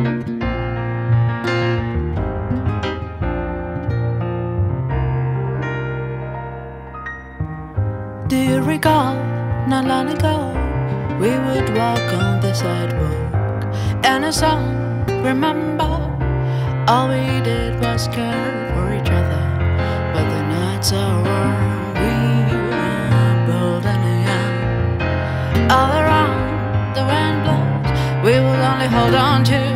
Do you recall, not long ago, we would walk on the sidewalk and a song, remember? All we did was care for each other, but the nights are warm, we were bold and young. All around, the wind blows, we will only hold on to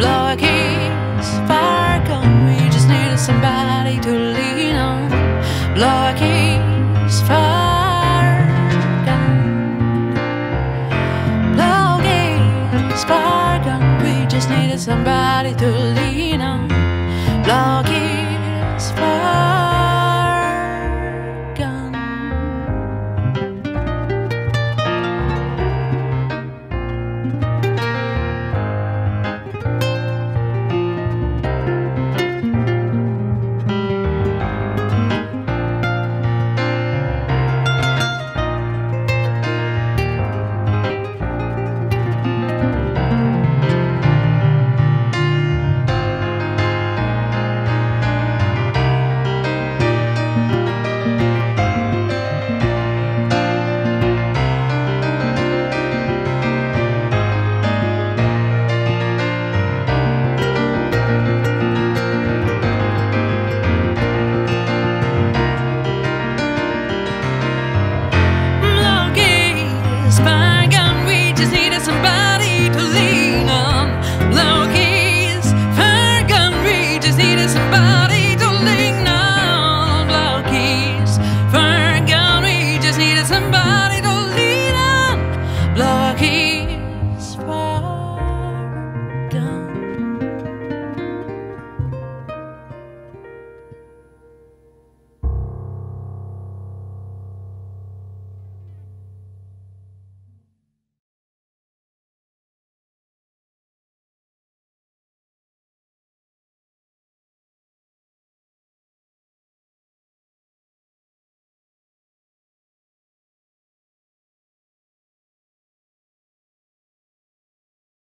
Blow a kiss, far gone. We just needed somebody to lean on. Blow a kiss, far gone. Blow a kiss, far gone. We just needed somebody to lean on. Blow a kiss, far somebody